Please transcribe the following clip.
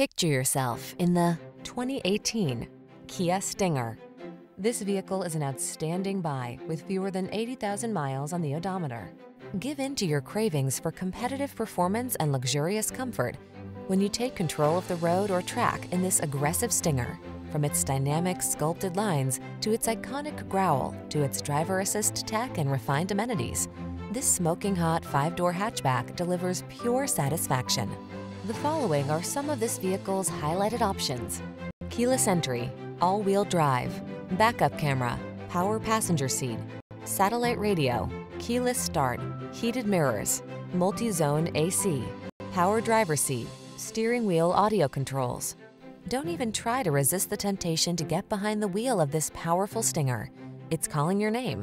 Picture yourself in the 2018 Kia Stinger. This vehicle is an outstanding buy with fewer than 80,000 miles on the odometer. Give in to your cravings for competitive performance and luxurious comfort when you take control of the road or track in this aggressive Stinger. From its dynamic sculpted lines to its iconic growl to its driver assist tech and refined amenities, this smoking hot five-door hatchback delivers pure satisfaction. The following are some of this vehicle's highlighted options. Keyless entry, all-wheel drive, backup camera, power passenger seat, satellite radio, keyless start, heated mirrors, multi-zone AC, power driver seat, steering wheel audio controls. Don't even try to resist the temptation to get behind the wheel of this powerful Stinger. It's calling your name.